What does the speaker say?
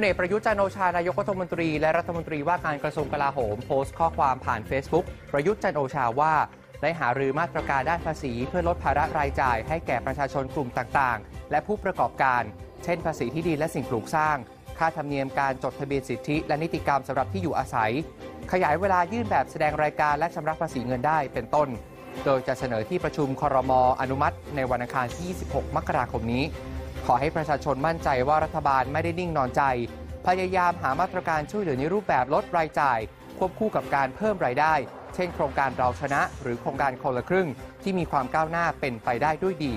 ลเอกประยุทธ์จันโอชานายกรัฐมนตรีและรัฐมนตรีว่าการกระทรวงกลาโหมโพสต์ข้อความผ่าน Facebook ประยุทธ์จันโอชาว่าได้หารือมาตรการด้านภาษี เพื่อลดภาระรายจ่ายให้แก่ประชาชนกลุ่มต่างๆ และผู้ประกอบการ เช่น ภาษีที่ดินและสิ่งปลูกสร้าง ค่าธรรมเนียมการจดทะเบียนสิทธิ และนิติกรรมสำหรับที่อยู่อาศัย ขยายเวลายื่นแบบแสดงรายการและชำระภาษีเงินได้เป็นต้น โดยจะเสนอที่ประชุมครมออนุมัติ ในวันอังคารที่ 26 มกราคมนี้ ขอให้ประชาชนมั่นใจว่ารัฐบาลไม่ได้นิ่งนอนใจ พยายามหามาตรการช่วยเหลือในรูปแบบลดรายจ่าย ควบคู่กับการเพิ่มรายได้ เช่น โครงการเราชนะ หรือโครงการคนละครึ่ง ที่มีความก้าวหน้าเป็นไปได้ด้วยดี